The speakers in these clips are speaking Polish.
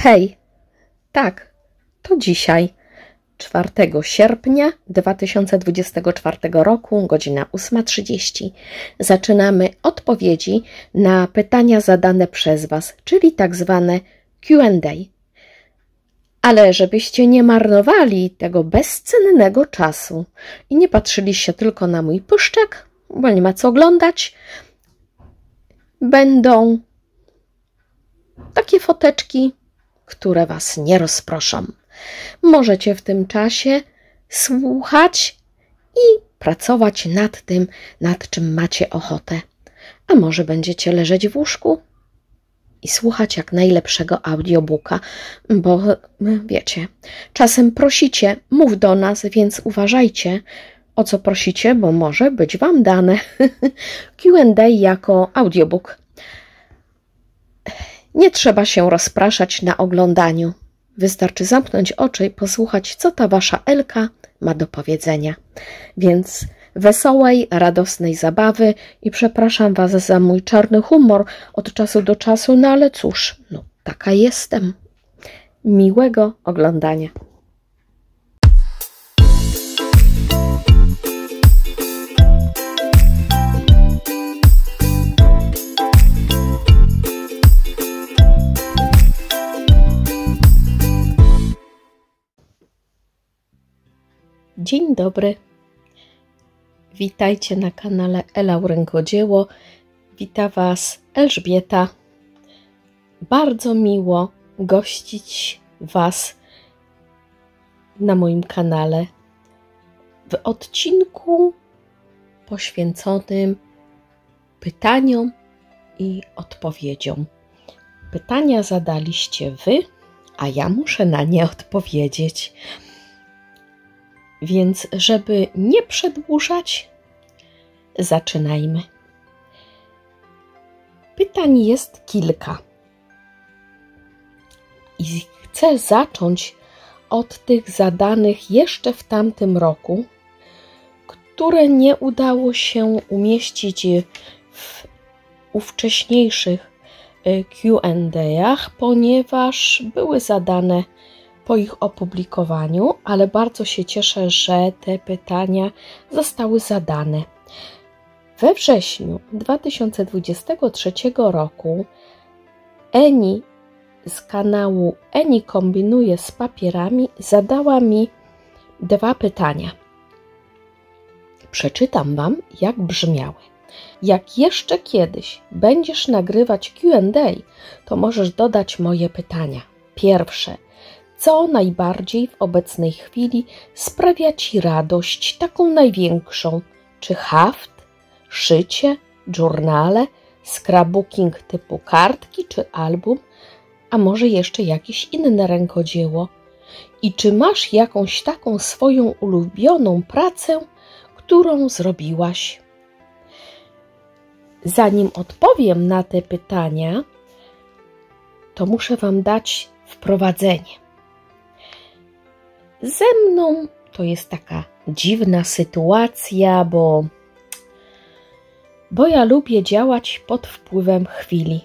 Hej, tak, to dzisiaj, 4 sierpnia 2024 roku, godzina 8.30. Zaczynamy odpowiedzi na pytania zadane przez Was, czyli tak zwane QA. Ale żebyście nie marnowali tego bezcennego czasu i nie patrzyli się tylko na mój puszczek, bo nie ma co oglądać, będą takie foteczki które Was nie rozproszą. Możecie w tym czasie słuchać i pracować nad tym, nad czym macie ochotę. A może będziecie leżeć w łóżku i słuchać jak najlepszego audiobooka, bo wiecie, czasem prosicie, mów do nas, więc uważajcie, o co prosicie, bo może być Wam dane. QA jako audiobook nie trzeba się rozpraszać na oglądaniu. Wystarczy zamknąć oczy i posłuchać, co ta wasza Elka ma do powiedzenia. Więc wesołej, radosnej zabawy i przepraszam was za mój czarny humor od czasu do czasu, no ale cóż, no taka jestem. Miłego oglądania. Dzień dobry. Witajcie na kanale Ela Rękodzieło. Wita Was Elżbieta. Bardzo miło gościć Was na moim kanale w odcinku poświęconym pytaniom i odpowiedziom. Pytania zadaliście Wy, a ja muszę na nie odpowiedzieć. Więc, żeby nie przedłużać, zaczynajmy. Pytań jest kilka. I chcę zacząć od tych zadanych jeszcze w tamtym roku, które nie udało się umieścić w ówcześniejszych y, QA, ponieważ były zadane po ich opublikowaniu, ale bardzo się cieszę, że te pytania zostały zadane. We wrześniu 2023 roku Eni z kanału Eni kombinuje z papierami zadała mi dwa pytania. Przeczytam Wam, jak brzmiały. Jak jeszcze kiedyś będziesz nagrywać QA, to możesz dodać moje pytania. Pierwsze – co najbardziej w obecnej chwili sprawia Ci radość, taką największą? Czy haft, szycie, journale, scrapbooking typu kartki czy album, a może jeszcze jakieś inne rękodzieło? I czy masz jakąś taką swoją ulubioną pracę, którą zrobiłaś? Zanim odpowiem na te pytania, to muszę Wam dać wprowadzenie. Ze mną to jest taka dziwna sytuacja, bo, bo ja lubię działać pod wpływem chwili.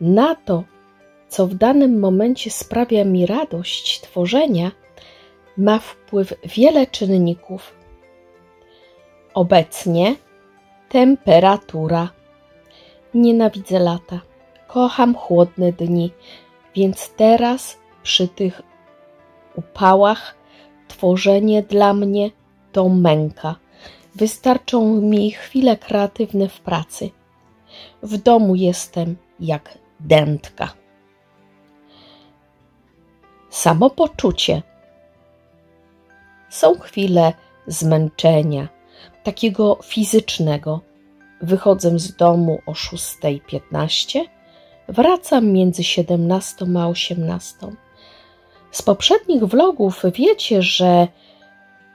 Na to, co w danym momencie sprawia mi radość tworzenia, ma wpływ wiele czynników. Obecnie temperatura. Nienawidzę lata. Kocham chłodne dni, więc teraz przy tych upałach tworzenie dla mnie to męka. Wystarczą mi chwile kreatywne w pracy. W domu jestem jak dętka. Samopoczucie. Są chwile zmęczenia, takiego fizycznego. Wychodzę z domu o 6.15, wracam między 17 a 18. Z poprzednich vlogów wiecie, że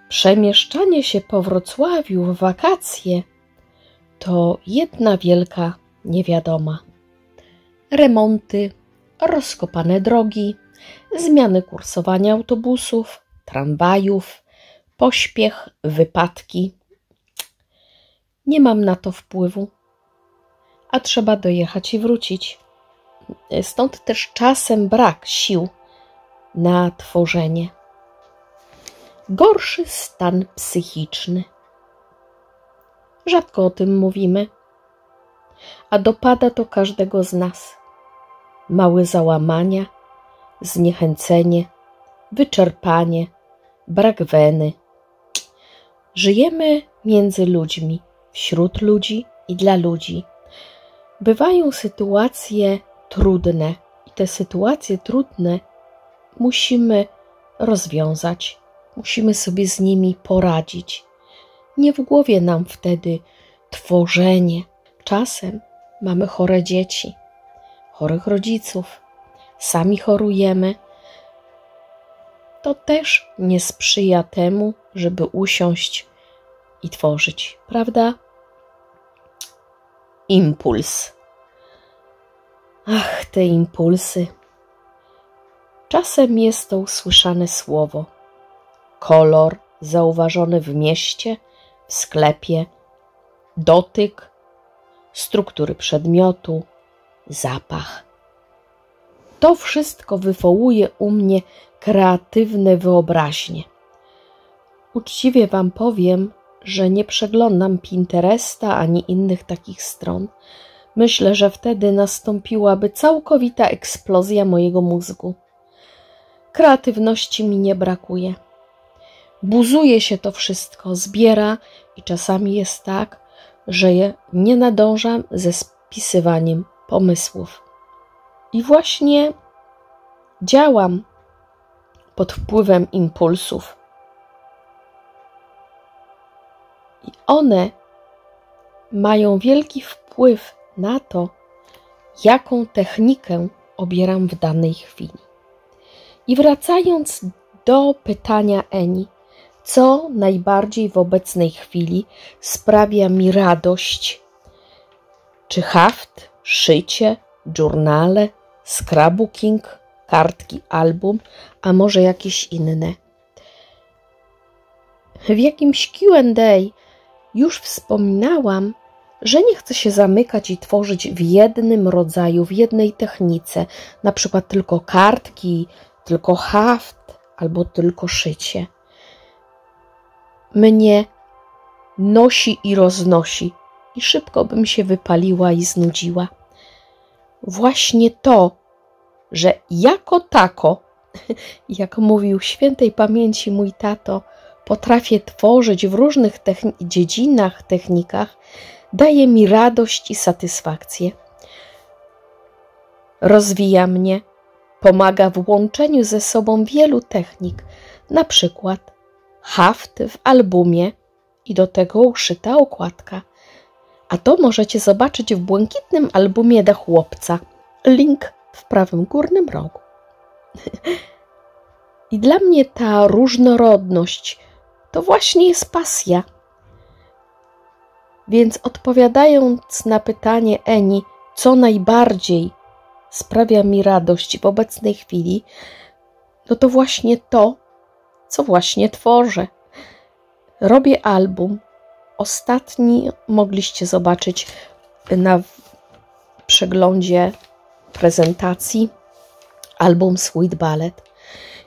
przemieszczanie się po Wrocławiu w wakacje to jedna wielka niewiadoma. Remonty, rozkopane drogi, zmiany kursowania autobusów, tramwajów, pośpiech, wypadki. Nie mam na to wpływu, a trzeba dojechać i wrócić. stąd też czasem brak sił na tworzenie. Gorszy stan psychiczny. Rzadko o tym mówimy, a dopada to każdego z nas. Małe załamania, zniechęcenie, wyczerpanie, brak weny. Żyjemy między ludźmi, wśród ludzi i dla ludzi. Bywają sytuacje trudne i te sytuacje trudne musimy rozwiązać, musimy sobie z nimi poradzić. Nie w głowie nam wtedy tworzenie. Czasem mamy chore dzieci, chorych rodziców, sami chorujemy. To też nie sprzyja temu, żeby usiąść i tworzyć, prawda? Impuls. Ach, te impulsy. Czasem jest to usłyszane słowo, kolor zauważony w mieście, w sklepie, dotyk, struktury przedmiotu, zapach. To wszystko wywołuje u mnie kreatywne wyobraźnie. Uczciwie Wam powiem, że nie przeglądam Pinteresta ani innych takich stron. Myślę, że wtedy nastąpiłaby całkowita eksplozja mojego mózgu. Kreatywności mi nie brakuje. Buzuje się to wszystko, zbiera i czasami jest tak, że nie nadążam ze spisywaniem pomysłów. I właśnie działam pod wpływem impulsów. I one mają wielki wpływ na to, jaką technikę obieram w danej chwili. I wracając do pytania Eni, co najbardziej w obecnej chwili sprawia mi radość? Czy haft, szycie, journale, scrapbooking, kartki, album, a może jakieś inne? W jakimś QA już wspominałam, że nie chcę się zamykać i tworzyć w jednym rodzaju, w jednej technice, na przykład tylko kartki, tylko haft albo tylko szycie. Mnie nosi i roznosi, i szybko bym się wypaliła i znudziła. Właśnie to, że jako tako, jak mówił świętej pamięci mój tato, potrafię tworzyć w różnych techni dziedzinach, technikach, daje mi radość i satysfakcję. Rozwija mnie, pomaga w łączeniu ze sobą wielu technik, na przykład haft w albumie i do tego uszyta okładka. A to możecie zobaczyć w błękitnym albumie dla chłopca. Link w prawym górnym rogu. I dla mnie ta różnorodność to właśnie jest pasja. Więc odpowiadając na pytanie Eni, co najbardziej sprawia mi radość w obecnej chwili, no to właśnie to, co właśnie tworzę. Robię album. Ostatni mogliście zobaczyć na przeglądzie prezentacji album Sweet Ballet.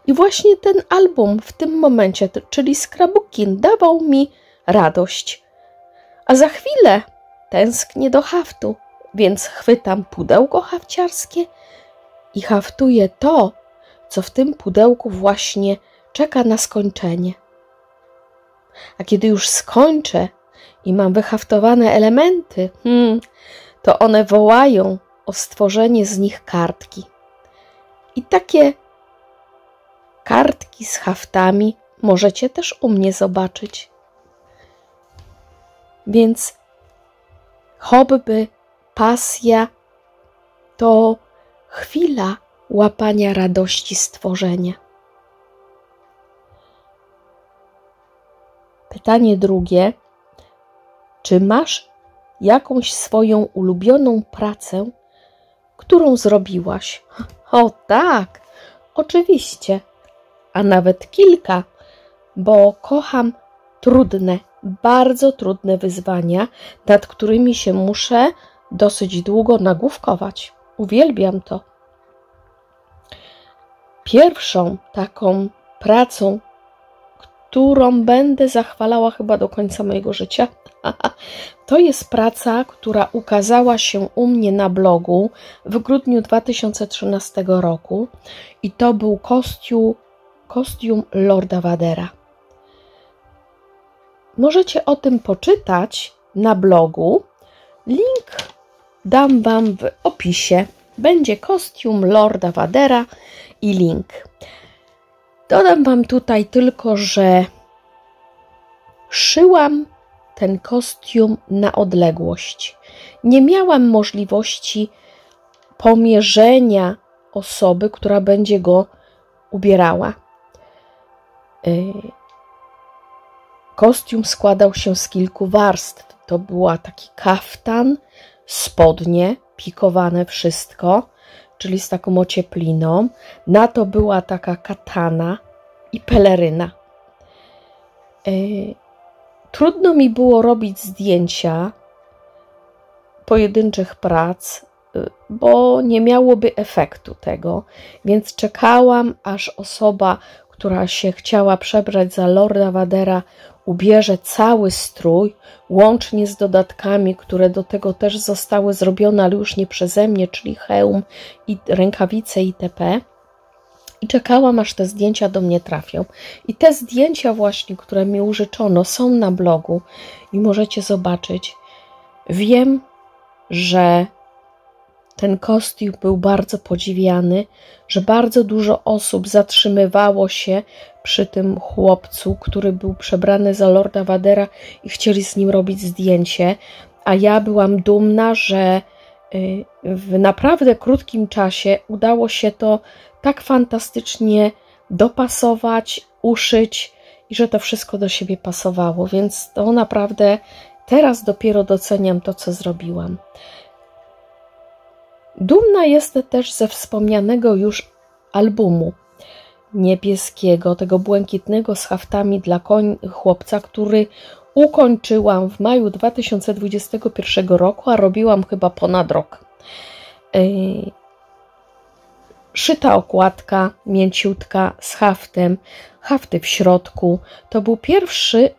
I właśnie ten album w tym momencie, czyli Scrapbooking, dawał mi radość. A za chwilę tęsknię do haftu, więc chwytam pudełko hafciarskie i haftuję to, co w tym pudełku właśnie czeka na skończenie. A kiedy już skończę i mam wyhaftowane elementy, hmm, to one wołają o stworzenie z nich kartki. I takie kartki z haftami możecie też u mnie zobaczyć. Więc hobby, pasja to chwila łapania radości stworzenia. Pytanie drugie: czy masz jakąś swoją ulubioną pracę, którą zrobiłaś? O tak, oczywiście, a nawet kilka, bo kocham trudne, bardzo trudne wyzwania, nad którymi się muszę dosyć długo nagłówkować. Uwielbiam to. Pierwszą taką pracą, którą będę zachwalała chyba do końca mojego życia, to jest praca, która ukazała się u mnie na blogu w grudniu 2013 roku i to był kostium, kostium Lorda Vadera. Możecie o tym poczytać na blogu. Link dam Wam w opisie. Będzie kostium Lorda Vadera i link. Dodam Wam tutaj tylko, że szyłam ten kostium na odległość. Nie miałam możliwości pomierzenia osoby, która będzie go ubierała. Y, kostium składał się z kilku warstw. To była taki kaftan, spodnie, pikowane wszystko, czyli z taką ociepliną. Na to była taka katana i peleryna. Y, trudno mi było robić zdjęcia pojedynczych prac, y, bo nie miałoby efektu tego, więc czekałam, aż osoba, która się chciała przebrać za Lorda Vadera, ubierze cały strój, łącznie z dodatkami, które do tego też zostały zrobione, ale już nie przeze mnie, czyli hełm i rękawice itp. I czekałam, aż te zdjęcia do mnie trafią. I te zdjęcia właśnie, które mi użyczono, są na blogu i możecie zobaczyć. Wiem, że ten kostium był bardzo podziwiany, że bardzo dużo osób zatrzymywało się przy tym chłopcu, który był przebrany za Lorda Vadera i chcieli z nim robić zdjęcie, a ja byłam dumna, że y, w naprawdę krótkim czasie udało się to tak fantastycznie dopasować, uszyć i że to wszystko do siebie pasowało, więc to naprawdę teraz dopiero doceniam to, co zrobiłam. Dumna jestem też ze wspomnianego już albumu niebieskiego, tego błękitnego z haftami dla koń, chłopca, który ukończyłam w maju 2021 roku, a robiłam chyba ponad rok. Yy, szyta okładka, mięciutka z haftem, hafty w środku. To był pierwszy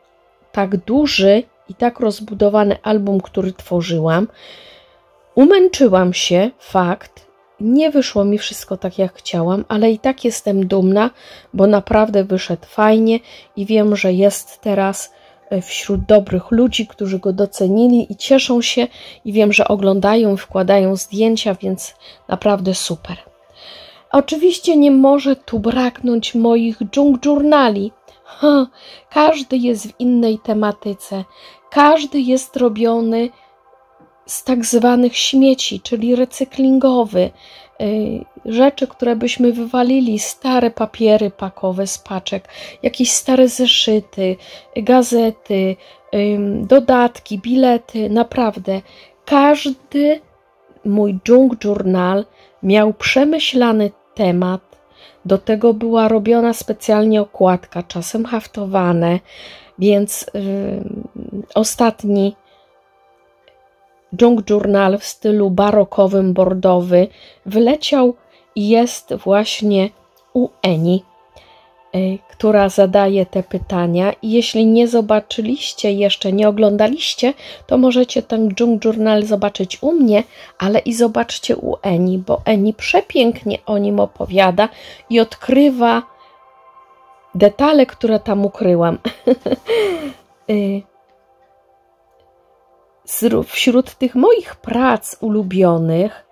tak duży i tak rozbudowany album, który tworzyłam. Umęczyłam się, fakt. Nie wyszło mi wszystko tak, jak chciałam, ale i tak jestem dumna, bo naprawdę wyszedł fajnie i wiem, że jest teraz e, wśród dobrych ludzi, którzy go docenili i cieszą się, i wiem, że oglądają, wkładają zdjęcia, więc naprawdę super. Oczywiście nie może tu braknąć moich junk journali. Ha, każdy jest w innej tematyce, każdy jest robiony z tak zwanych śmieci, czyli recyklingowy, y, rzeczy, które byśmy wywalili, stare papiery pakowe z paczek, jakieś stare zeszyty, gazety, dodatki, bilety, naprawdę każdy mój junk journal miał przemyślany temat. Do tego była robiona specjalnie okładka, czasem haftowane, więc yy, ostatni Junk Journal w stylu barokowym, bordowy wyleciał i jest właśnie u Eni, y, która zadaje te pytania. Jeśli nie zobaczyliście, jeszcze nie oglądaliście, to możecie ten Junk Journal zobaczyć u mnie, ale i zobaczcie u Eni, bo Eni przepięknie o nim opowiada i odkrywa detale, które tam ukryłam. Wśród tych moich prac ulubionych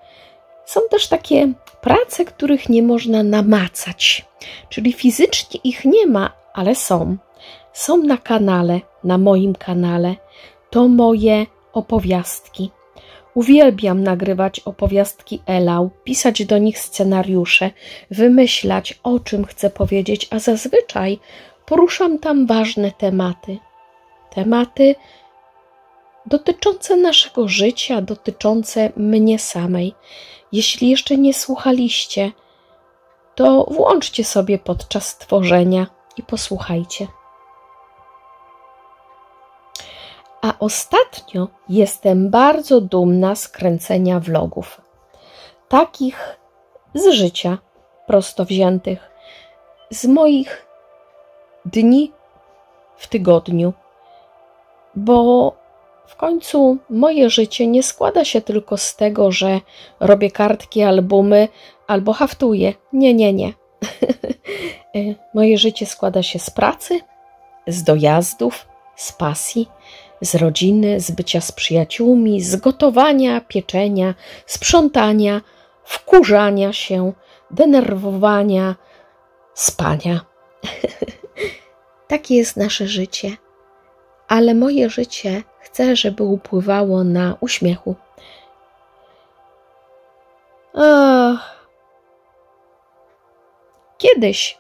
są też takie prace, których nie można namacać, czyli fizycznie ich nie ma, ale są. Są na kanale, na moim kanale. To moje opowiastki. Uwielbiam nagrywać opowiastki Elał, pisać do nich scenariusze, wymyślać, o czym chcę powiedzieć, a zazwyczaj poruszam tam ważne tematy. Tematy dotyczące naszego życia, dotyczące mnie samej. Jeśli jeszcze nie słuchaliście, to włączcie sobie podczas tworzenia i posłuchajcie. A ostatnio jestem bardzo dumna z kręcenia vlogów. takich z życia prosto wziętych, z moich dni w tygodniu, bo w końcu moje życie nie składa się tylko z tego, że robię kartki, albumy albo haftuję. Nie, nie, nie. moje życie składa się z pracy, z dojazdów, z pasji, z rodziny, z bycia z przyjaciółmi, z gotowania, pieczenia, sprzątania, wkurzania się, denerwowania, spania. Takie jest nasze życie. Ale moje życie chcę, żeby upływało na uśmiechu. Ach. Kiedyś,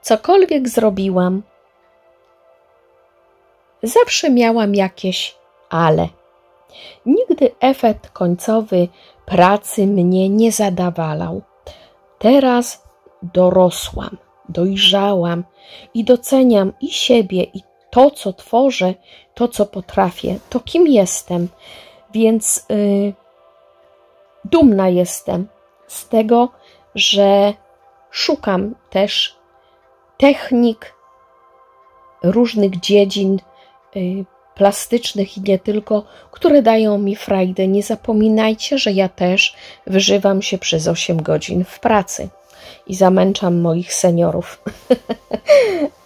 cokolwiek zrobiłam, zawsze miałam jakieś ale. Nigdy efekt końcowy pracy mnie nie zadawalał. Teraz dorosłam, dojrzałam i doceniam i siebie, i to, co tworzę, to, co potrafię, to kim jestem. Więc yy, dumna jestem z tego, że szukam też technik różnych dziedzin yy, plastycznych i nie tylko, które dają mi frajdę. Nie zapominajcie, że ja też wyżywam się przez 8 godzin w pracy i zamęczam moich seniorów.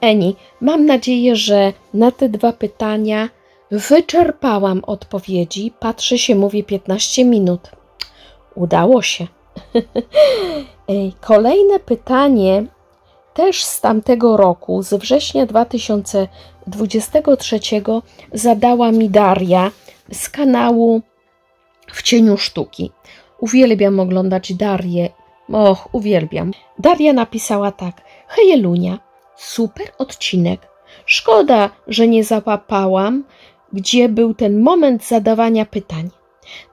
Eni, mam nadzieję, że na te dwa pytania wyczerpałam odpowiedzi. Patrzę się, mówię 15 minut. Udało się. Kolejne pytanie też z tamtego roku, z września 2023, zadała mi Daria z kanału W Cieniu Sztuki. Uwielbiam oglądać Darię. Och, uwielbiam. Daria napisała tak. Hejelunia, super odcinek. Szkoda, że nie załapałam, gdzie był ten moment zadawania pytań.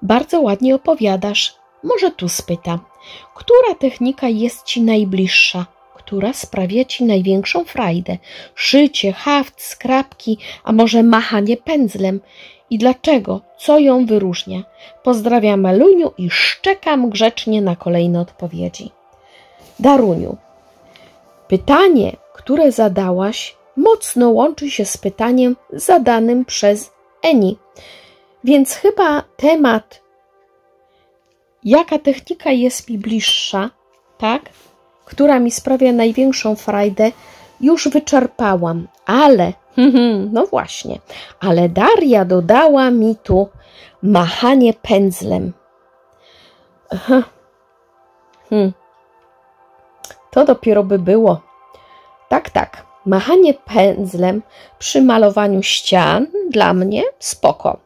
Bardzo ładnie opowiadasz. Może tu spytam. Która technika jest Ci najbliższa? która sprawia Ci największą frajdę? Szycie, haft, skrapki, a może machanie pędzlem? I dlaczego? Co ją wyróżnia? Pozdrawiam Eluniu i szczekam grzecznie na kolejne odpowiedzi. Daruniu, pytanie, które zadałaś, mocno łączy się z pytaniem zadanym przez Eni. Więc chyba temat, jaka technika jest mi bliższa, tak? która mi sprawia największą frajdę, już wyczerpałam, ale, no właśnie, ale Daria dodała mi tu machanie pędzlem. Aha. Hmm. To dopiero by było. Tak, tak. Machanie pędzlem przy malowaniu ścian dla mnie spoko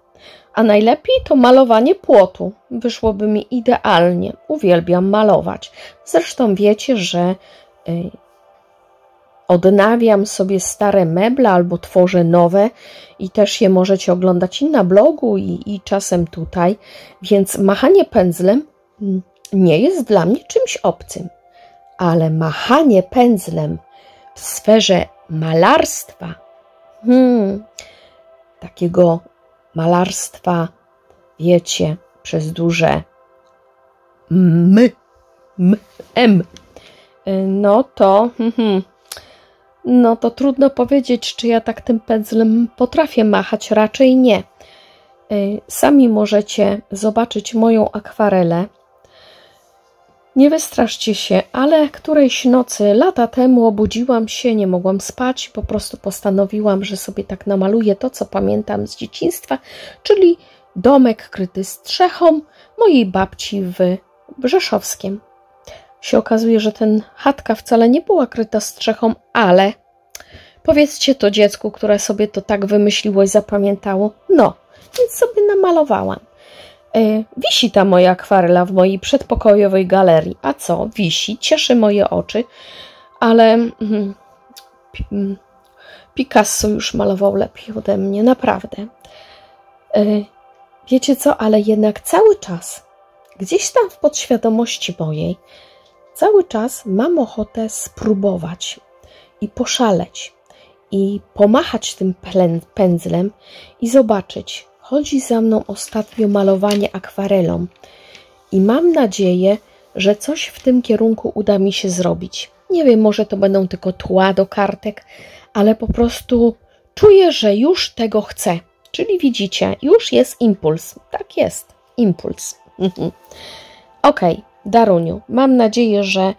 a najlepiej to malowanie płotu. Wyszłoby mi idealnie. Uwielbiam malować. Zresztą wiecie, że y, odnawiam sobie stare meble albo tworzę nowe i też je możecie oglądać i na blogu, i, i czasem tutaj. Więc machanie pędzlem mm, nie jest dla mnie czymś obcym. Ale machanie pędzlem w sferze malarstwa, hmm, takiego malarstwa, wiecie, przez duże m, m, m, no to, hmm, no to trudno powiedzieć, czy ja tak tym pędzlem potrafię machać, raczej nie. Y, sami możecie zobaczyć moją akwarelę nie wystraszcie się, ale którejś nocy, lata temu, obudziłam się, nie mogłam spać, po prostu postanowiłam, że sobie tak namaluję to, co pamiętam z dzieciństwa, czyli domek kryty strzechą mojej babci w Brzeszowskiem. Się okazuje, że ten chatka wcale nie była kryta strzechą, ale powiedzcie to dziecku, które sobie to tak wymyśliło i zapamiętało. No, więc sobie namalowałam. E, wisi ta moja akwarela w mojej przedpokojowej galerii. A co? Wisi, cieszy moje oczy, ale mm, mm, Picasso już malował lepiej ode mnie, naprawdę. E, wiecie co, ale jednak cały czas, gdzieś tam w podświadomości mojej, cały czas mam ochotę spróbować i poszaleć i pomachać tym pędzlem i zobaczyć, Chodzi za mną ostatnio malowanie akwarelą i mam nadzieję, że coś w tym kierunku uda mi się zrobić. Nie wiem, może to będą tylko tła do kartek, ale po prostu czuję, że już tego chcę. Czyli widzicie, już jest impuls. Tak jest, impuls. ok, Daruniu, mam nadzieję, że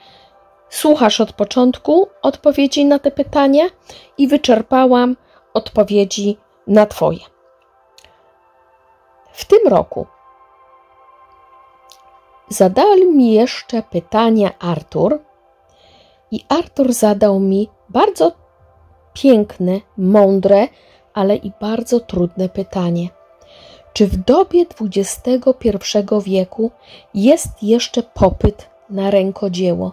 słuchasz od początku odpowiedzi na te pytania i wyczerpałam odpowiedzi na Twoje. W tym roku zadał mi jeszcze pytania Artur i Artur zadał mi bardzo piękne, mądre, ale i bardzo trudne pytanie. Czy w dobie XXI wieku jest jeszcze popyt na rękodzieło?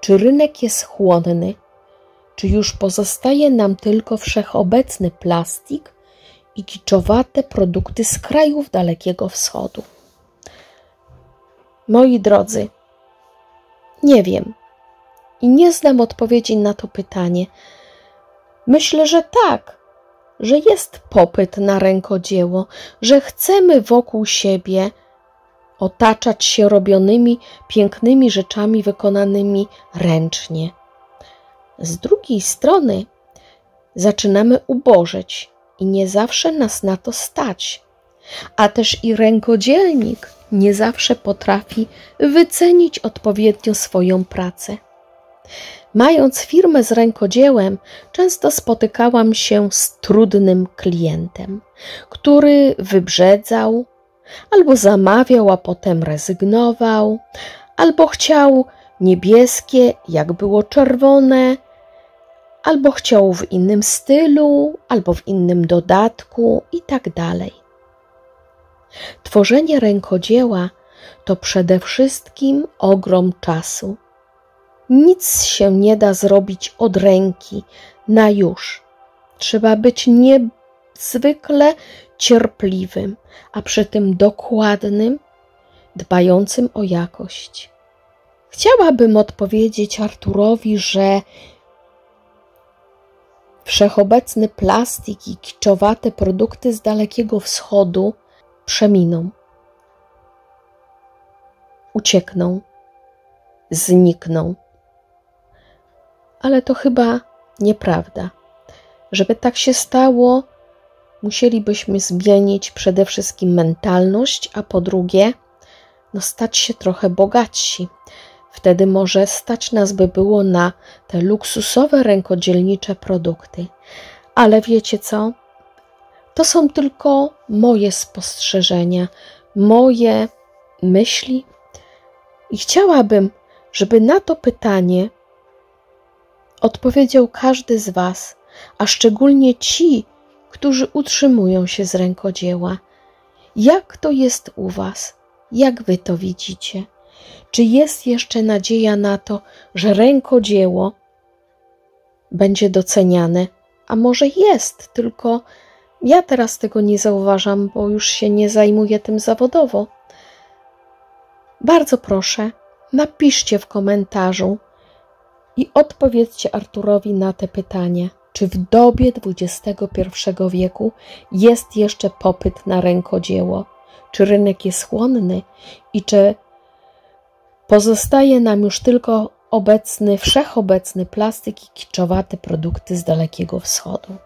Czy rynek jest chłonny? Czy już pozostaje nam tylko wszechobecny plastik i kiczowate produkty z krajów Dalekiego Wschodu? Moi drodzy, nie wiem i nie znam odpowiedzi na to pytanie. Myślę, że tak, że jest popyt na rękodzieło, że chcemy wokół siebie otaczać się robionymi pięknymi rzeczami wykonanymi ręcznie. Z drugiej strony zaczynamy ubożyć i nie zawsze nas na to stać, a też i rękodzielnik nie zawsze potrafi wycenić odpowiednio swoją pracę. Mając firmę z rękodziełem, często spotykałam się z trudnym klientem, który wybrzedzał, albo zamawiał, a potem rezygnował, albo chciał niebieskie, jak było czerwone, albo chciał w innym stylu, albo w innym dodatku i tak. Tworzenie rękodzieła to przede wszystkim ogrom czasu. Nic się nie da zrobić od ręki na już. Trzeba być niezwykle cierpliwym, a przy tym dokładnym, dbającym o jakość. Chciałabym odpowiedzieć Arturowi, że wszechobecny plastik i kiczowate produkty z Dalekiego Wschodu przeminą, uciekną, znikną. Ale to chyba nieprawda. Żeby tak się stało, musielibyśmy zmienić przede wszystkim mentalność, a po drugie, no stać się trochę bogatsi. Wtedy może stać nas by było na te luksusowe rękodzielnicze produkty. Ale wiecie co? To są tylko moje spostrzeżenia, moje myśli. I chciałabym, żeby na to pytanie odpowiedział każdy z Was, a szczególnie ci, którzy utrzymują się z rękodzieła. Jak to jest u Was? Jak Wy to widzicie? Czy jest jeszcze nadzieja na to, że rękodzieło będzie doceniane? A może jest, tylko ja teraz tego nie zauważam, bo już się nie zajmuję tym zawodowo. Bardzo proszę, napiszcie w komentarzu i odpowiedzcie Arturowi na te pytania. Czy w dobie XXI wieku jest jeszcze popyt na rękodzieło? Czy rynek jest chłonny i czy pozostaje nam już tylko obecny, wszechobecny plastik i kiczowate produkty z Dalekiego Wschodu?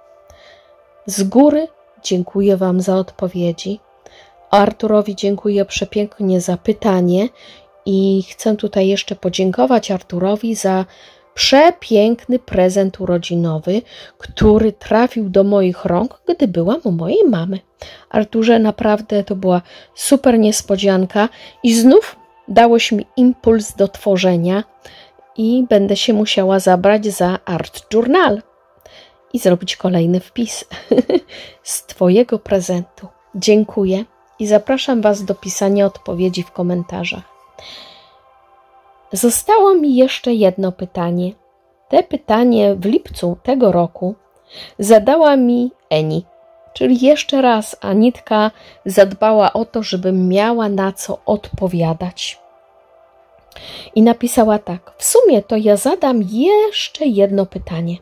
Z góry dziękuję Wam za odpowiedzi. Arturowi dziękuję przepięknie za pytanie i chcę tutaj jeszcze podziękować Arturowi za przepiękny prezent urodzinowy, który trafił do moich rąk, gdy byłam u mojej mamy. Arturze, naprawdę to była super niespodzianka i znów dałeś mi impuls do tworzenia i będę się musiała zabrać za Art Journal i zrobić kolejny wpis z Twojego prezentu. Dziękuję i zapraszam Was do pisania odpowiedzi w komentarzach. Zostało mi jeszcze jedno pytanie. Te pytanie w lipcu tego roku zadała mi Eni, czyli jeszcze raz Anitka zadbała o to, żebym miała na co odpowiadać. I napisała tak: W sumie to ja zadam jeszcze jedno pytanie.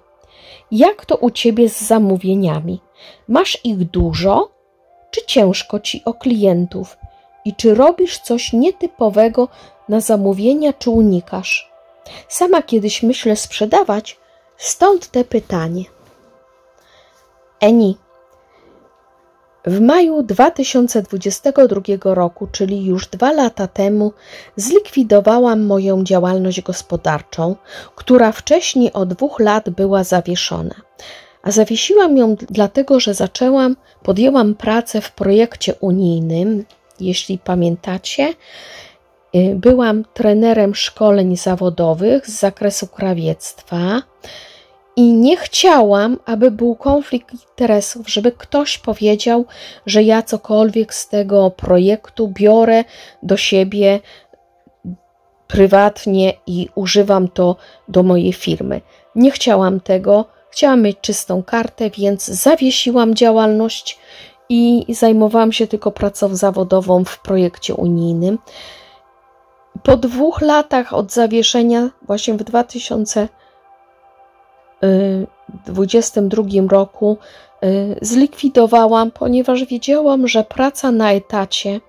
Jak to u ciebie z zamówieniami? Masz ich dużo, czy ciężko ci o klientów? i czy robisz coś nietypowego na zamówienia, czy unikasz? Sama kiedyś myślę sprzedawać, stąd te pytanie. Eni. W maju 2022 roku, czyli już dwa lata temu, zlikwidowałam moją działalność gospodarczą, która wcześniej o dwóch lat była zawieszona. A zawiesiłam ją dlatego, że zaczęłam, podjęłam pracę w projekcie unijnym. Jeśli pamiętacie, y, byłam trenerem szkoleń zawodowych z zakresu krawiectwa i nie chciałam, aby był konflikt interesów, żeby ktoś powiedział, że ja cokolwiek z tego projektu biorę do siebie prywatnie i używam to do mojej firmy. Nie chciałam tego, chciałam mieć czystą kartę, więc zawiesiłam działalność i zajmowałam się tylko pracą zawodową w projekcie unijnym. Po dwóch latach od zawieszenia, właśnie w 2000 2022 roku y, zlikwidowałam, ponieważ wiedziałam, że praca na etacie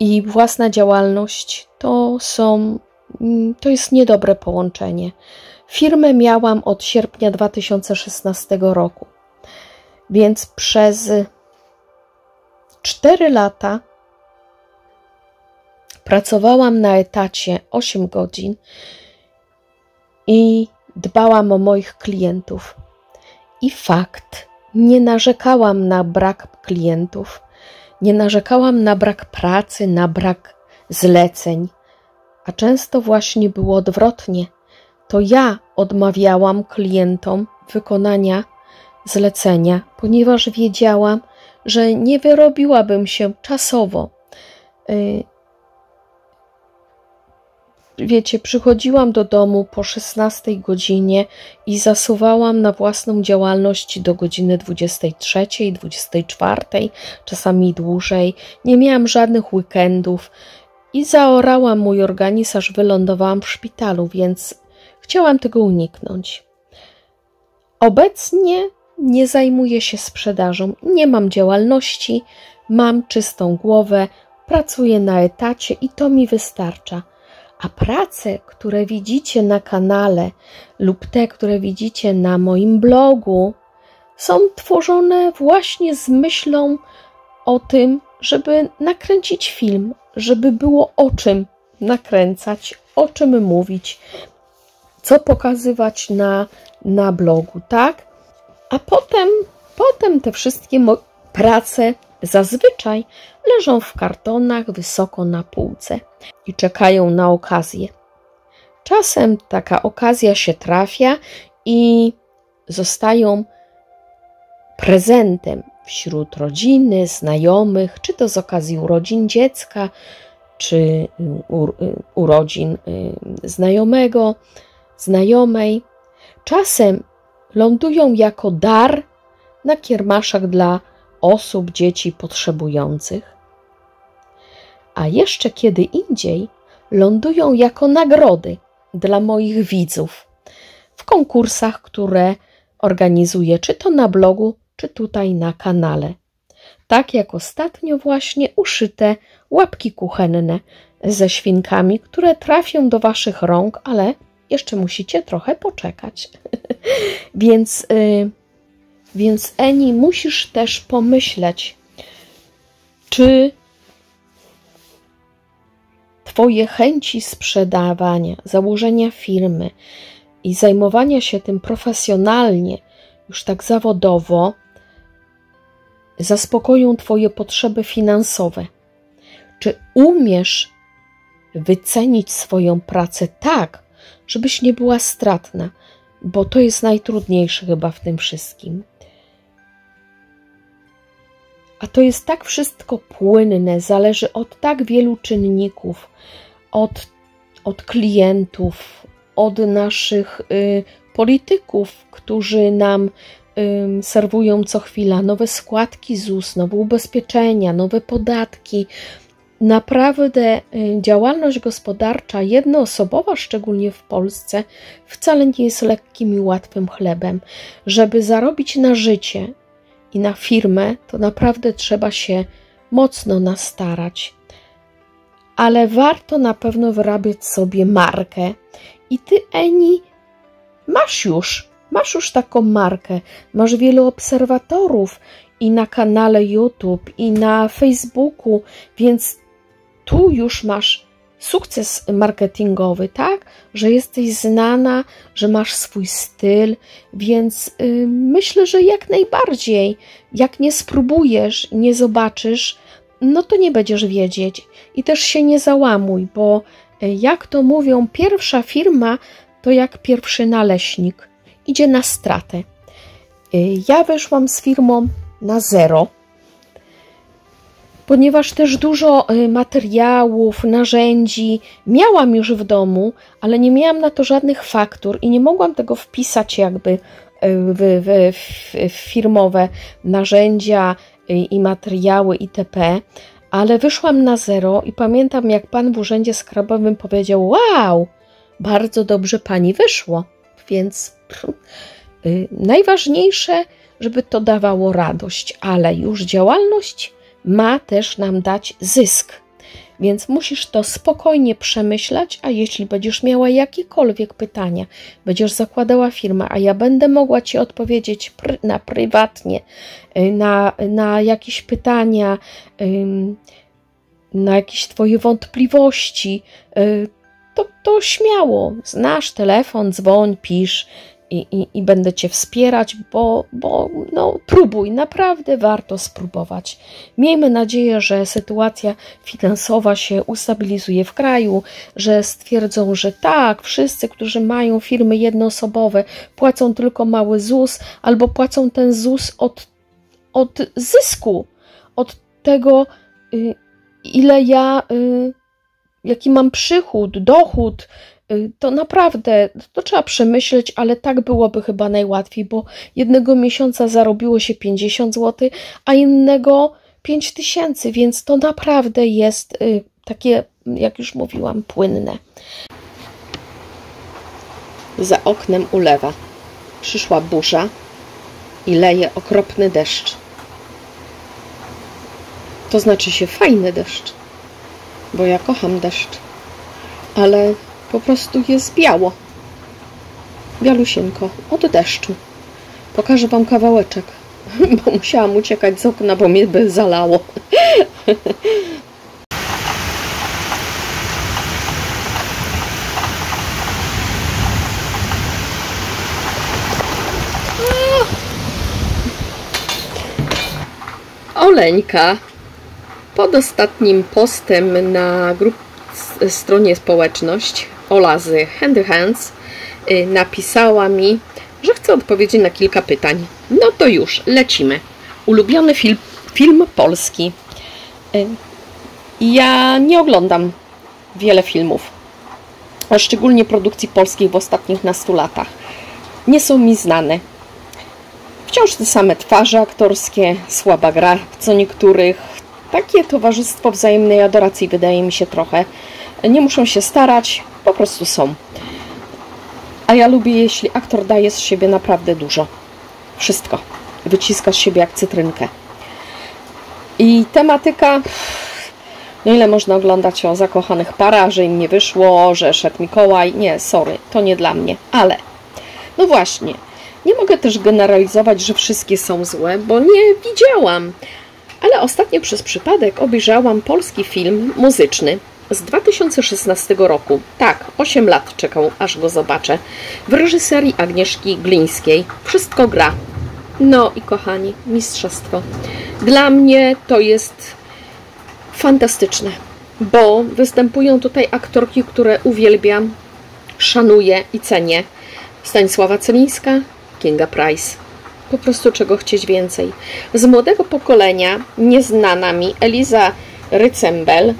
i własna działalność to są mm, to jest niedobre połączenie. Firmę miałam od sierpnia 2016 roku, więc przez 4 lata pracowałam na etacie 8 godzin i dbałam o moich klientów. I fakt, nie narzekałam na brak klientów, nie narzekałam na brak pracy, na brak zleceń, a często właśnie było odwrotnie. To ja odmawiałam klientom wykonania zlecenia, ponieważ wiedziałam, że nie wyrobiłabym się czasowo y, wiecie, przychodziłam do domu po 16 godzinie i zasuwałam na własną działalność do godziny 23, 24, czasami dłużej. Nie miałam żadnych weekendów i zaorałam mój organizm, aż wylądowałam w szpitalu, więc chciałam tego uniknąć. Obecnie nie zajmuję się sprzedażą, nie mam działalności, mam czystą głowę, pracuję na etacie i to mi wystarcza a prace, które widzicie na kanale lub te, które widzicie na moim blogu, są tworzone właśnie z myślą o tym, żeby nakręcić film, żeby było o czym nakręcać, o czym mówić, co pokazywać na, na blogu, tak? A potem, potem te wszystkie prace Zazwyczaj leżą w kartonach wysoko na półce i czekają na okazję. Czasem taka okazja się trafia i zostają prezentem wśród rodziny, znajomych, czy to z okazji urodzin dziecka, czy urodzin y, znajomego, znajomej. Czasem lądują jako dar na kiermaszach dla osób, dzieci potrzebujących, a jeszcze kiedy indziej lądują jako nagrody dla moich widzów w konkursach, które organizuję, czy to na blogu, czy tutaj na kanale. Tak jak ostatnio właśnie uszyte łapki kuchenne ze świnkami, które trafią do Waszych rąk, ale jeszcze musicie trochę poczekać. Więc. Yy, więc Eni, musisz też pomyśleć, czy Twoje chęci sprzedawania, założenia firmy i zajmowania się tym profesjonalnie, już tak zawodowo, zaspokoją Twoje potrzeby finansowe. Czy umiesz wycenić swoją pracę tak, żebyś nie była stratna, bo to jest najtrudniejsze chyba w tym wszystkim. A to jest tak wszystko płynne, zależy od tak wielu czynników, od, od klientów, od naszych y, polityków, którzy nam y, serwują co chwila nowe składki ZUS, nowe ubezpieczenia, nowe podatki. Naprawdę y, działalność gospodarcza jednoosobowa, szczególnie w Polsce, wcale nie jest lekkim i łatwym chlebem. Żeby zarobić na życie, i na firmę, to naprawdę trzeba się mocno nastarać. Ale warto na pewno wyrabiać sobie markę. I ty, Eni, masz już, masz już taką markę. Masz wielu obserwatorów i na kanale YouTube, i na Facebooku, więc tu już masz sukces marketingowy, tak? Że jesteś znana, że masz swój styl, więc yy, myślę, że jak najbardziej, jak nie spróbujesz, nie zobaczysz, no to nie będziesz wiedzieć. I też się nie załamuj, bo y, jak to mówią, pierwsza firma to jak pierwszy naleśnik. Idzie na stratę. Y, ja wyszłam z firmą na zero ponieważ też dużo y, materiałów, narzędzi miałam już w domu, ale nie miałam na to żadnych faktur i nie mogłam tego wpisać jakby y, w, w, w firmowe narzędzia y, i materiały itp. Ale wyszłam na zero i pamiętam, jak pan w urzędzie skarbowym powiedział: Wow, bardzo dobrze pani wyszło. Więc najważniejsze, żeby to dawało radość, ale już działalność ma też nam dać zysk. Więc musisz to spokojnie przemyśleć, a jeśli będziesz miała jakiekolwiek pytania, będziesz zakładała firmę, a ja będę mogła Ci odpowiedzieć pr na prywatnie, y, na, na jakieś pytania, na jakieś Twoje wątpliwości, y, to, to śmiało, znasz telefon, dzwoń, pisz, i, i, i będę Cię wspierać, bo, bo no, próbuj, naprawdę warto spróbować. Miejmy nadzieję, że sytuacja finansowa się ustabilizuje w kraju, że stwierdzą, że tak, wszyscy, którzy mają firmy jednoosobowe, płacą tylko mały ZUS albo płacą ten ZUS od, od zysku, od tego, y, ile ja, y, jaki mam przychód, dochód, to naprawdę to trzeba przemyśleć, ale tak byłoby chyba najłatwiej, bo jednego miesiąca zarobiło się 50 zł, a innego 5 tysięcy, więc to naprawdę jest y, takie, jak już mówiłam, płynne. Za oknem ulewa. Przyszła burza i leje okropny deszcz. To znaczy się fajny deszcz, bo ja kocham deszcz, ale po prostu jest biało. Bialusieńko, od deszczu. Pokażę Wam kawałeczek, bo musiałam uciekać z okna, bo mnie by zalało. Oleńka pod ostatnim postem na grup, stronie społeczność Ola z Handy Hands y, napisała mi, że chce odpowiedzieć na kilka pytań. No to już, lecimy. Ulubiony film, film polski. Y, ja nie oglądam wiele filmów, a szczególnie produkcji polskiej w ostatnich nastu latach. Nie są mi znane. Wciąż te same twarze aktorskie, słaba gra co niektórych. Takie towarzystwo wzajemnej adoracji wydaje mi się trochę. Nie muszą się starać, po prostu są. A ja lubię, jeśli aktor daje z siebie naprawdę dużo. Wszystko. Wyciska z siebie jak cytrynkę. I tematyka. No ile można oglądać o zakochanych parach, że im nie wyszło, że szedł Mikołaj. Nie, sorry, to nie dla mnie. Ale, no właśnie, nie mogę też generalizować, że wszystkie są złe, bo nie widziałam. Ale ostatnio przez przypadek obejrzałam polski film muzyczny z 2016 roku. Tak, 8 lat czekał, aż go zobaczę. W reżyserii Agnieszki Glińskiej. Wszystko gra. No i kochani, mistrzostwo. Dla mnie to jest fantastyczne, bo występują tutaj aktorki, które uwielbiam, szanuję i cenię. Stanisława Celińska, Kinga Price. Po prostu czego chcieć więcej. Z młodego pokolenia, nieznana mi, Eliza Rycembel,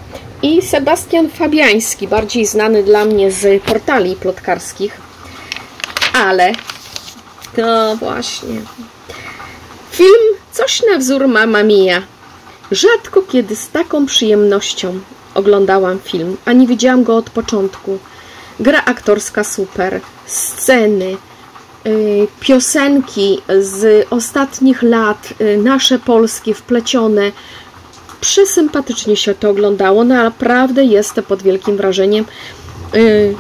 i Sebastian Fabiański, bardziej znany dla mnie z portali plotkarskich, ale to właśnie film coś na wzór Mamma Mia. Rzadko kiedy z taką przyjemnością oglądałam film, a nie widziałam go od początku. Gra aktorska super, sceny, yy, piosenki z ostatnich lat, yy, nasze polskie wplecione, Przesympatycznie się to oglądało. Naprawdę jestem pod wielkim wrażeniem. Y,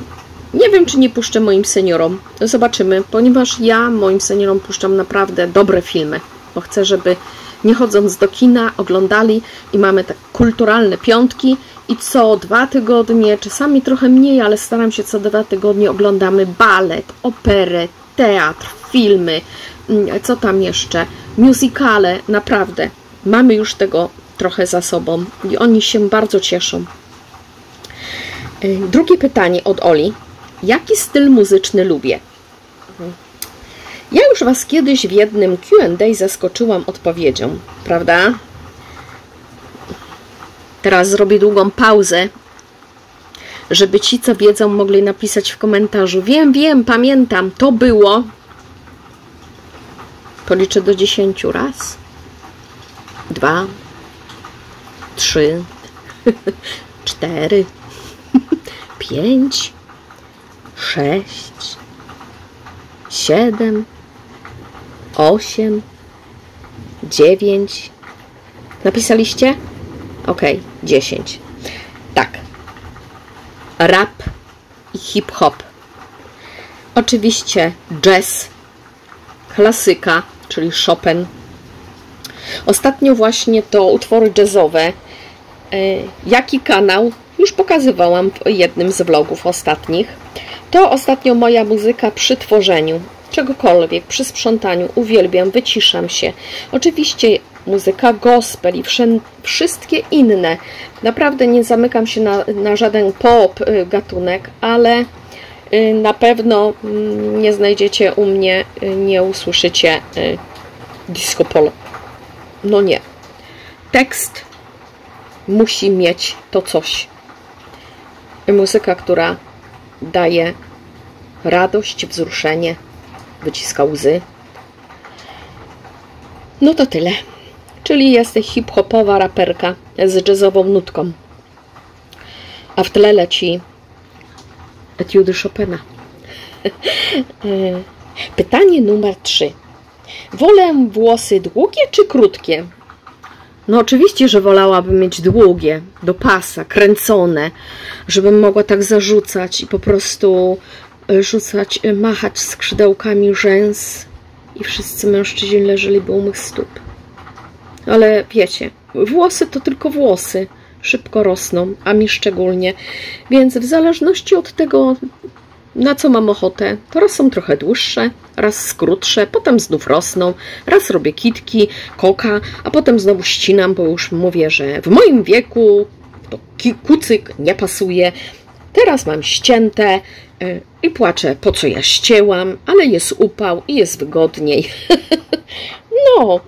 nie wiem, czy nie puszczę moim seniorom. Zobaczymy, ponieważ ja moim seniorom puszczam naprawdę dobre filmy, bo chcę, żeby nie chodząc do kina, oglądali i mamy tak kulturalne piątki i co dwa tygodnie, czasami trochę mniej, ale staram się co dwa tygodnie oglądamy balet, operę, teatr, filmy, mm, co tam jeszcze, musicale, naprawdę. Mamy już tego trochę za sobą i oni się bardzo cieszą. Y, drugie pytanie od Oli. Jaki styl muzyczny lubię? Ja już Was kiedyś w jednym QA zaskoczyłam odpowiedzią, prawda? Teraz zrobię długą pauzę, żeby ci, co wiedzą, mogli napisać w komentarzu. Wiem, wiem, pamiętam, to było. Policzę do dziesięciu raz. Dwa. Trzy. Cztery. Pięć. Sześć. Siedem osiem, dziewięć. Napisaliście? Ok, dziesięć. Tak. Rap i hip-hop. Oczywiście jazz, klasyka, czyli Chopin. Ostatnio właśnie to utwory jazzowe. E, jaki kanał? Już pokazywałam w jednym z vlogów ostatnich. To ostatnio moja muzyka przy tworzeniu czegokolwiek, przy sprzątaniu, uwielbiam, wyciszam się. Oczywiście muzyka gospel i wszystkie inne. Naprawdę nie zamykam się na, na żaden pop y, gatunek, ale y, na pewno mm, nie znajdziecie u mnie, y, nie usłyszycie disco polo. No nie. Tekst musi mieć to coś. Muzyka, która daje radość, wzruszenie, wyciska łzy. No to tyle. Czyli jesteś hip-hopowa raperka z jazzową nutką. A w tle leci etiudy Chopina. Pytanie numer 3. Wolę włosy długie czy krótkie? No oczywiście, że wolałabym mieć długie, do pasa, kręcone, żebym mogła tak zarzucać i po prostu rzucać, machać skrzydełkami rzęs i wszyscy mężczyźni leżeliby u mych stóp. Ale wiecie, włosy to tylko włosy, szybko rosną, a mi szczególnie, więc w zależności od tego, na co mam ochotę, to raz są trochę dłuższe, raz krótsze, potem znów rosną, raz robię kitki, koka, a potem znowu ścinam, bo już mówię, że w moim wieku to kucyk nie pasuje, Teraz mam ścięte y, i płaczę, po co ja ścięłam, ale jest upał i jest wygodniej. no,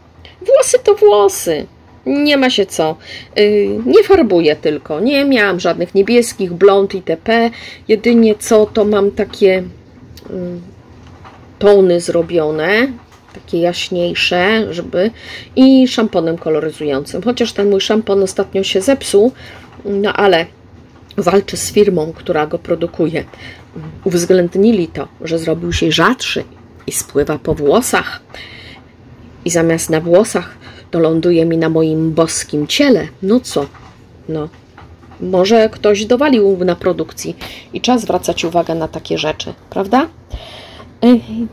włosy to włosy. Nie ma się co. Y, nie farbuję tylko. Nie miałam żadnych niebieskich, blond itp. Jedynie co to mam takie y, tony zrobione, takie jaśniejsze, żeby i szamponem koloryzującym. Chociaż ten mój szampon ostatnio się zepsuł, no ale walczy z firmą, która go produkuje. Uwzględnili to, że zrobił się rzadszy i spływa po włosach. I zamiast na włosach, to ląduje mi na moim boskim ciele. No co? No, może ktoś dowalił na produkcji i czas zwracać uwagę na takie rzeczy, prawda?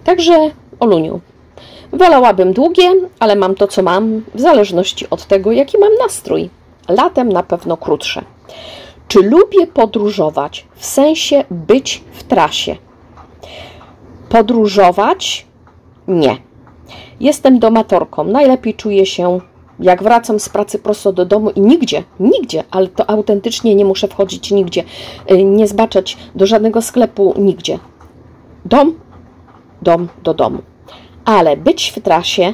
Także, Oluniu, wolałabym długie, ale mam to, co mam, w zależności od tego, jaki mam nastrój. Latem na pewno krótsze. Czy lubię podróżować? W sensie być w trasie. Podróżować? Nie. Jestem domatorką. Najlepiej czuję się, jak wracam z pracy prosto do domu i nigdzie, nigdzie, ale to autentycznie nie muszę wchodzić nigdzie, y, nie zbaczać do żadnego sklepu, nigdzie. Dom, dom do domu. Ale być w trasie,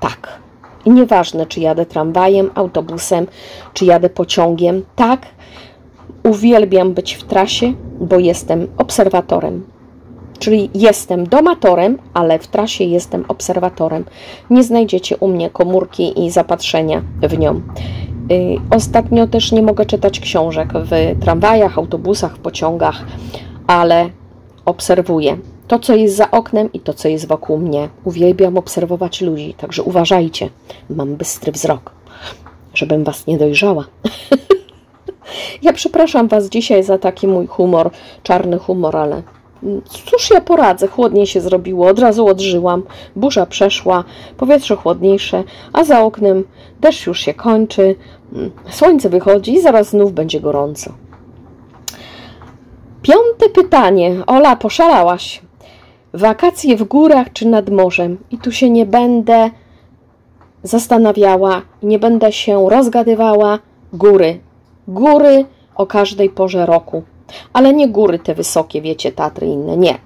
tak. I nieważne, czy jadę tramwajem, autobusem, czy jadę pociągiem, tak, Uwielbiam być w trasie, bo jestem obserwatorem. Czyli jestem domatorem, ale w trasie jestem obserwatorem. Nie znajdziecie u mnie komórki i zapatrzenia w nią. Y, ostatnio też nie mogę czytać książek w tramwajach, autobusach, pociągach, ale obserwuję to, co jest za oknem i to, co jest wokół mnie. Uwielbiam obserwować ludzi, także uważajcie, mam bystry wzrok. żebym was nie dojrzała. ja przepraszam was dzisiaj za taki mój humor, czarny humor, ale cóż ja poradzę, chłodniej się zrobiło, od razu odżyłam, burza przeszła, powietrze chłodniejsze, a za oknem deszcz już się kończy, słońce wychodzi i zaraz znów będzie gorąco. Piąte pytanie. Ola, poszalałaś. Wakacje w górach czy nad morzem? I tu się nie będę zastanawiała, nie będę się rozgadywała. Góry. Góry o każdej porze roku. Ale nie góry te wysokie, wiecie, Tatry inne. Nie.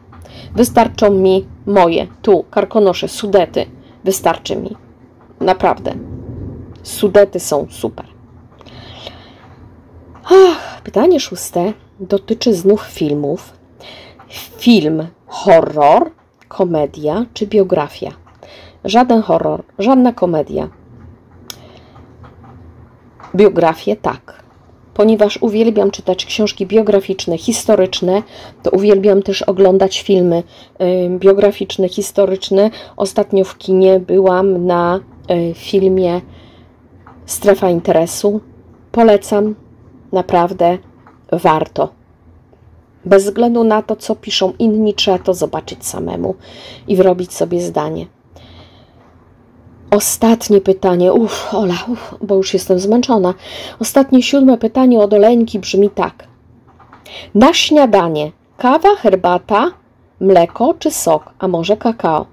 Wystarczą mi moje, tu, karkonosze, sudety. Wystarczy mi. Naprawdę. Sudety są super. Ach, pytanie szóste dotyczy znów filmów. Film horror, komedia czy biografia? Żaden horror, żadna komedia. Biografię tak, ponieważ uwielbiam czytać książki biograficzne, historyczne, to uwielbiam też oglądać filmy biograficzne, historyczne. Ostatnio w kinie byłam na y, filmie Strefa Interesu. Polecam, naprawdę warto. Bez względu na to, co piszą inni, trzeba to zobaczyć samemu i wyrobić sobie zdanie. Ostatnie pytanie, uff, Ola, uf, bo już jestem zmęczona. Ostatnie siódme pytanie od Oleńki brzmi tak. Na śniadanie kawa, herbata, mleko czy sok, a może kakao?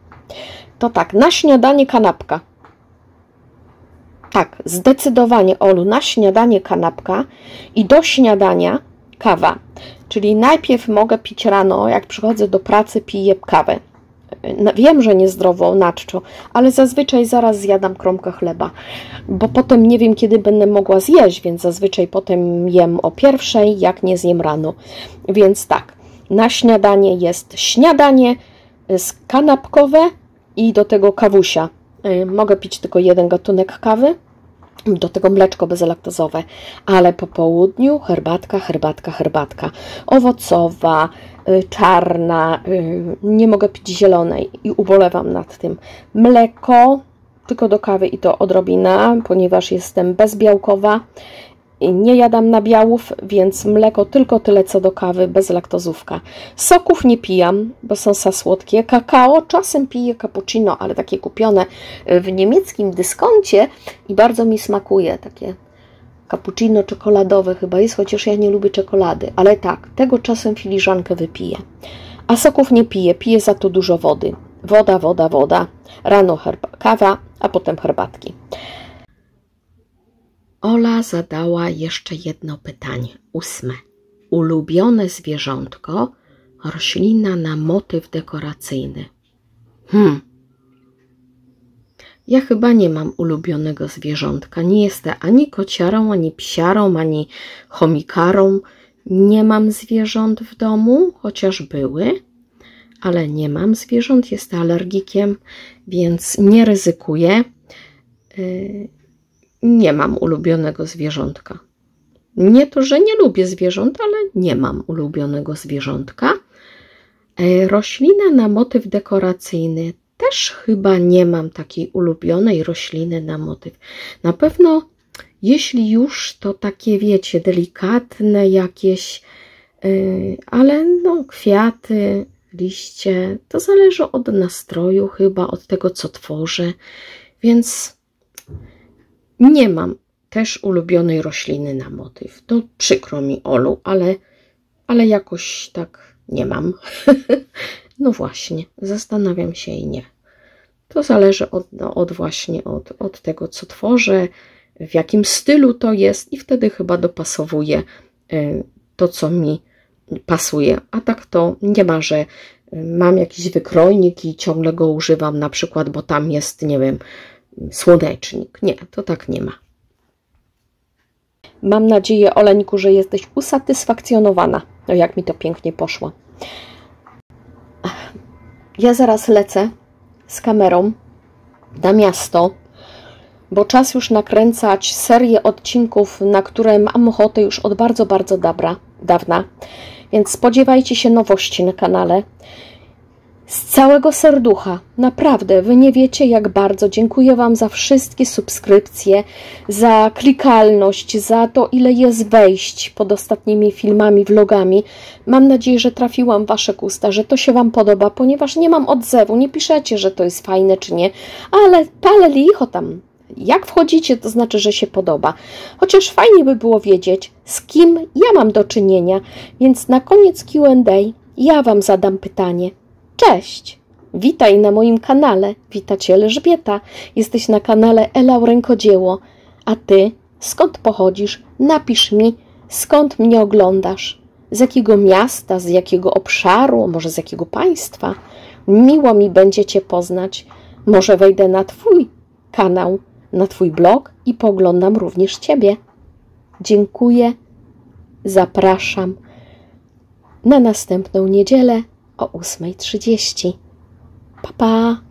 To tak, na śniadanie kanapka. Tak, zdecydowanie, Olu, na śniadanie kanapka i do śniadania kawa. Czyli najpierw mogę pić rano, jak przychodzę do pracy, piję kawę. Wiem, że niezdrowo, naczczo, ale zazwyczaj zaraz zjadam kromkę chleba, bo potem nie wiem, kiedy będę mogła zjeść, więc zazwyczaj potem jem o pierwszej, jak nie zjem rano. Więc tak, na śniadanie jest śniadanie kanapkowe i do tego kawusia. Y, mogę pić tylko jeden gatunek kawy, do tego mleczko bezlaktozowe, ale po południu herbatka, herbatka, herbatka owocowa, y, czarna, y, nie mogę pić zielonej i ubolewam nad tym. Mleko tylko do kawy i to odrobina, ponieważ jestem bezbiałkowa nie jadam nabiałów, więc mleko tylko tyle co do kawy, bez laktozówka. Soków nie pijam, bo są za słodkie. Kakao czasem piję cappuccino, ale takie kupione w niemieckim dyskoncie i bardzo mi smakuje. Takie cappuccino czekoladowe chyba jest, chociaż ja nie lubię czekolady. Ale tak, tego czasem filiżankę wypiję. A soków nie piję, piję za to dużo wody. Woda, woda, woda. Rano kawa, a potem herbatki. Ola zadała jeszcze jedno pytanie, ósme. Ulubione zwierzątko, roślina na motyw dekoracyjny. Hmm. Ja chyba nie mam ulubionego zwierzątka. Nie jestem ani kociarą, ani psiarą, ani chomikarą. Nie mam zwierząt w domu, chociaż były, ale nie mam zwierząt. Jestem alergikiem, więc nie ryzykuję. Yy, nie mam ulubionego zwierzątka. Nie to, że nie lubię zwierząt, ale nie mam ulubionego zwierzątka. E, roślina na motyw dekoracyjny też chyba nie mam takiej ulubionej rośliny na motyw. Na pewno, jeśli już, to takie, wiecie, delikatne jakieś, e, ale no, kwiaty, liście, to zależy od nastroju, chyba od tego, co tworzę. Więc nie mam też ulubionej rośliny na motyw. To przykro mi, Olu, ale, ale jakoś tak nie mam. no właśnie, zastanawiam się i nie. To zależy od, no, od właśnie od, od tego, co tworzę, w jakim stylu to jest i wtedy chyba dopasowuję y, to, co mi pasuje. A tak to nie ma, że y, mam jakiś wykrojnik i ciągle go używam, na przykład, bo tam jest, nie wiem, słonecznik. Nie, to tak nie ma. Mam nadzieję, Oleńku, że jesteś usatysfakcjonowana. No jak mi to pięknie poszło. Ja zaraz lecę z kamerą na miasto, bo czas już nakręcać serię odcinków, na które mam ochotę już od bardzo, bardzo dobra, dawna. Więc spodziewajcie się nowości na kanale. Z całego serducha, naprawdę, wy nie wiecie, jak bardzo dziękuję Wam za wszystkie subskrypcje, za klikalność, za to, ile jest wejść pod ostatnimi filmami, vlogami. Mam nadzieję, że trafiłam Wasze gusta, że to się Wam podoba, ponieważ nie mam odzewu, nie piszecie, że to jest fajne czy nie, ale palę licho tam. Jak wchodzicie, to znaczy, że się podoba. Chociaż fajnie by było wiedzieć, z kim ja mam do czynienia, więc na koniec QA ja Wam zadam pytanie. Cześć! Witaj na moim kanale. Wita Cię Elżbieta. Jesteś na kanale Ela Rękodzieło. A Ty skąd pochodzisz? Napisz mi, skąd mnie oglądasz. Z jakiego miasta, z jakiego obszaru, może z jakiego państwa. Miło mi będzie Cię poznać. Może wejdę na Twój kanał, na Twój blog i poglądam również Ciebie. Dziękuję. Zapraszam na następną niedzielę o 8.30. Pa, pa!